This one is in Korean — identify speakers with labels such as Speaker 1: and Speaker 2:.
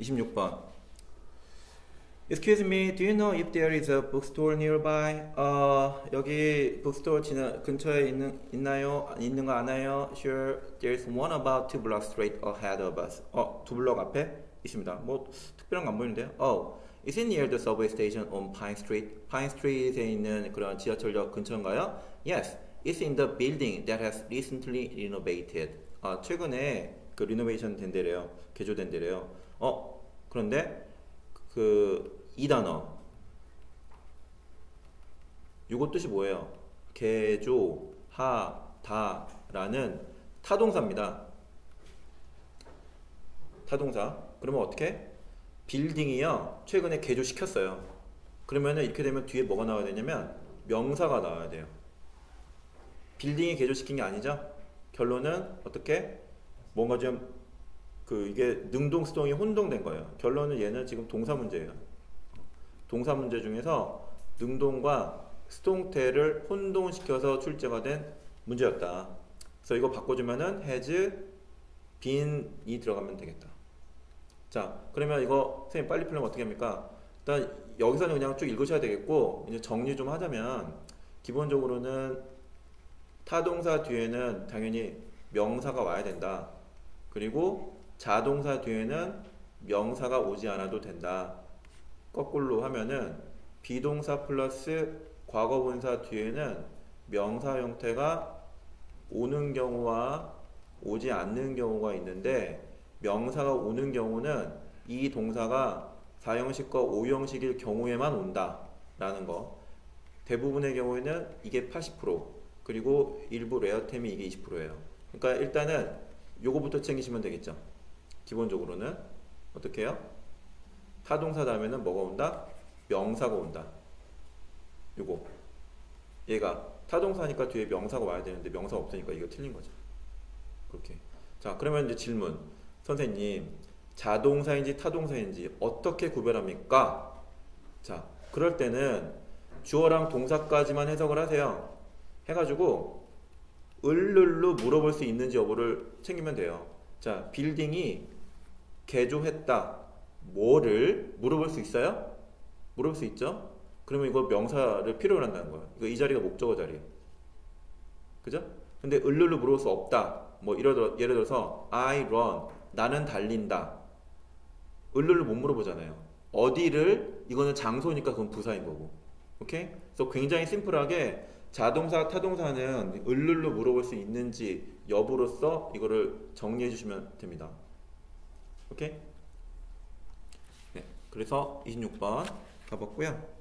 Speaker 1: 26번. Excuse me, do you know if there is a bookstore nearby? 어, 여기 bookstore 지나, 근처에 있는, 있나요? 있는 거 아나요? Sure, there's one about two blocks straight ahead of us. 어, 두 블럭 앞에 있습니다. 뭐, 특별한 거 안 보이는데요? Oh, is it near the subway station on Pine Street? Pine Street에 있는 그런 지하철역 근처인가요? Yes, it's in the building that has recently renovated. 아, 최근에 그 리노베이션 된 데래요. 개조된 데래요. 어, 그런데 그 이 단어 요거 뜻이 뭐예요? 개조 하 다 라는 타동사입니다. 타동사. 그러면 어떻게? 빌딩이요. 최근에 개조시켰어요. 그러면은 이렇게 되면 뒤에 뭐가 나와야 되냐면 명사가 나와야 돼요. 빌딩이 개조시킨 게 아니죠? 결론은 어떻게? 뭔가 좀 그 이게 능동 수동이 혼동된 거예요. 결론은 얘는 지금 동사 문제예요. 동사 문제 중에서 능동과 수동태를 혼동시켜서 출제가 된 문제였다. 그래서 이거 바꿔주면은 has been이 들어가면 되겠다. 자, 그러면 이거 선생님 빨리 풀면 어떻게 합니까? 일단 여기서는 그냥 쭉 읽으셔야 되겠고 이제 정리 좀 하자면 기본적으로는 타동사 뒤에는 당연히 명사가 와야 된다. 그리고 자동사 뒤에는 명사가 오지 않아도 된다. 거꾸로 하면은 비동사 플러스 과거분사 뒤에는 명사 형태가 오는 경우와 오지 않는 경우가 있는데 명사가 오는 경우는 이 동사가 4형식과 5형식일 경우에만 온다 라는 거 대부분의 경우에는 이게 80% 그리고 일부 레어템이 이게 20%예요 그러니까 일단은 요거부터 챙기시면 되겠죠? 기본적으로는 어떻게 해요? 타동사 다음에는 뭐가 온다? 명사가 온다. 요거. 얘가 타동사니까 뒤에 명사가 와야 되는데 명사 없으니까 이거 틀린 거죠. 그렇게. 자 그러면 이제 질문. 선생님 자동사인지 타동사인지 어떻게 구별합니까? 자 그럴 때는 주어랑 동사까지만 해석을 하세요. 해가지고 을를로 물어볼 수 있는지 여부를 챙기면 돼요. 자 빌딩이 개조했다. 뭐를 물어볼 수 있어요? 물어볼 수 있죠? 그러면 이거 명사를 필요로 한다는 거예요. 이거 이 자리가 목적어 자리. 그죠? 근데 을를로 물어볼 수 없다. 뭐 예를, 들어, 예를 들어서 I run 나는 달린다. 을를로 못 물어보잖아요. 어디를? 이거는 장소니까 그건 부사인 거고. 오케이? 그래서 굉장히 심플하게 자동사 타동사는 을를로 물어볼 수 있는지 여부로서 이거를 정리해 주시면 됩니다 오케이? 네, 그래서 26번 가봤고요